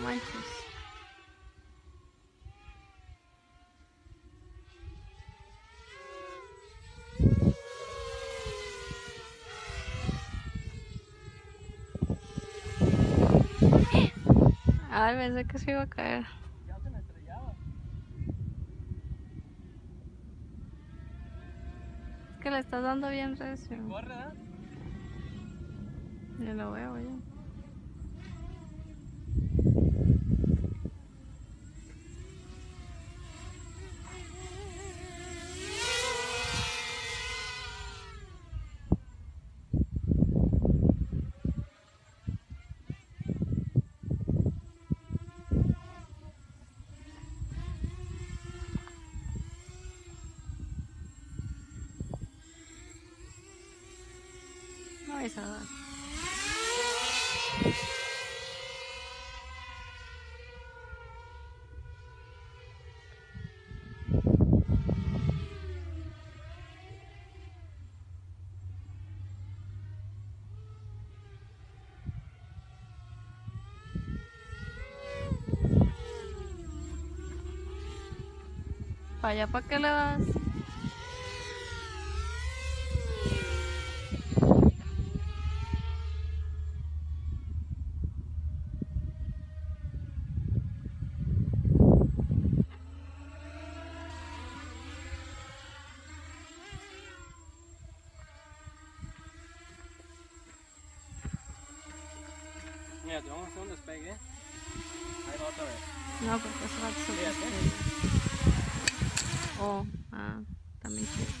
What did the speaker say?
manches. Ay, pensé que se iba a caer. Ya se me estrellaba. Es que le estás dando bien recio. Corre. Yo lo veo, ya. No vais a dar. ¿Para allá para qué le das? metros, vamos ver onde se. Aí outra vez Não, porque você vai subir. Ó, ah, tá mentindo.